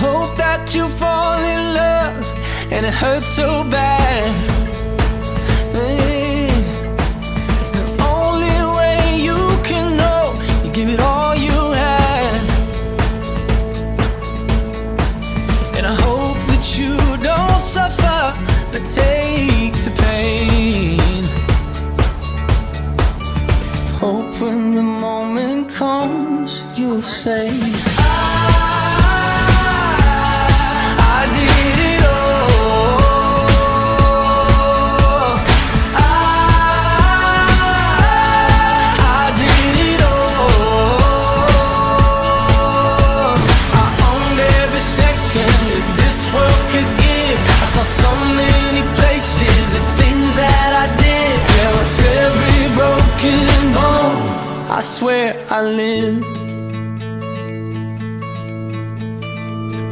Hope that you fall in love and it hurts so bad. The only way you can know, you give it all you. And I hope that you don't suffer, but take the pain. Hope when the moment comes, you'll say, I I swear I live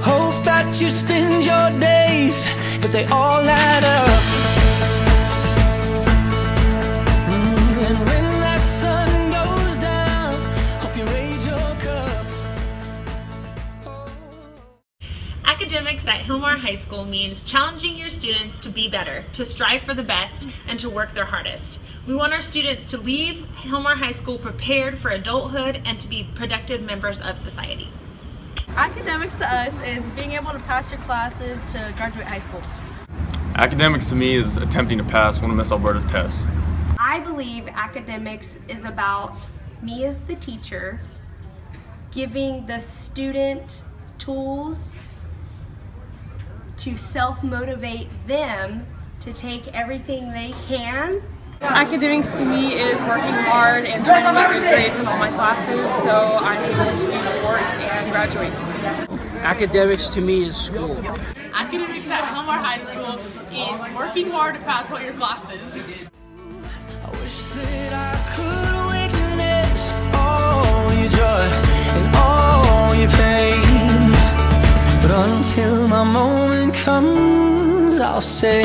Hope that you spend your days, but they all add up. Academics at Hilmar High School means challenging your students to be better, to strive for the best, and to work their hardest. We want our students to leave Hilmar High School prepared for adulthood and to be productive members of society. Academics to us is being able to pass your classes to graduate high school. Academics to me is attempting to pass one of Miss Alberta's tests. I believe academics is about me as the teacher giving the student tools to self-motivate them to take everything they can Academics to me is working hard and trying to get good grades in all my classes so I'm able to do sports and graduate. Academics to me is school. Academics at Hilmar High School is working hard to pass all your classes. I wish that I could witness all your joy and all your pain. But until my moment comes, I'll say,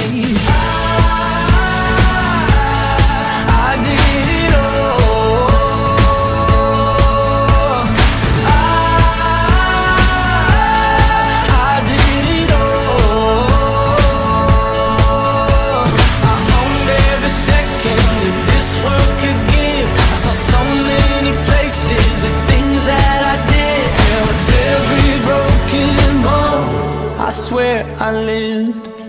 Swear I lived.